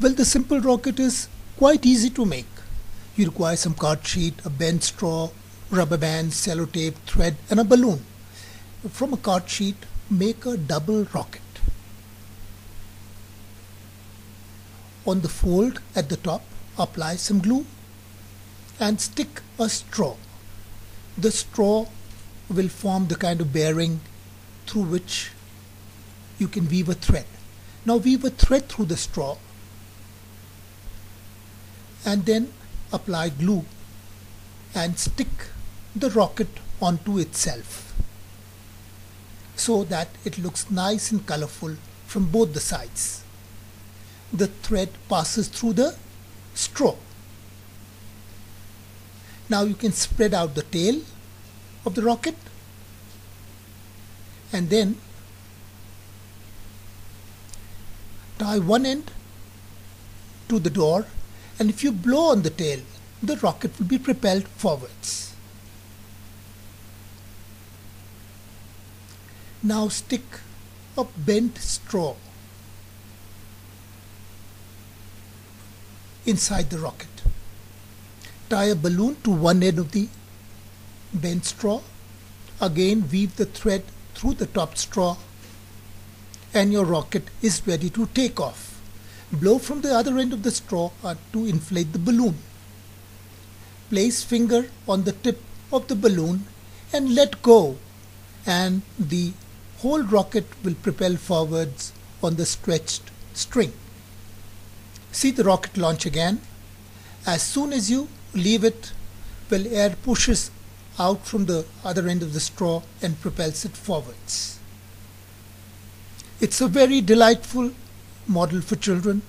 Well, the simple rocket is quite easy to make. You require some card sheet, a bent straw, rubber band, sellotape, thread and a balloon. From a card sheet, make a double rocket. On the fold at the top, apply some glue and stick a straw. The straw will form the kind of bearing through which you can weave a thread. Now weave a thread through the straw and then apply glue and stick the rocket onto itself so that it looks nice and colorful from both the sides. The thread passes through the straw. Now you can spread out the tail of the rocket and then tie one end to the door and if you blow on the tail, the rocket will be propelled forwards. Now stick a bent straw inside the rocket. Tie a balloon to one end of the bent straw. Again weave the thread through the top straw and your rocket is ready to take off blow from the other end of the straw to inflate the balloon. Place finger on the tip of the balloon and let go and the whole rocket will propel forwards on the stretched string. See the rocket launch again. As soon as you leave it, well air pushes out from the other end of the straw and propels it forwards. It's a very delightful model for children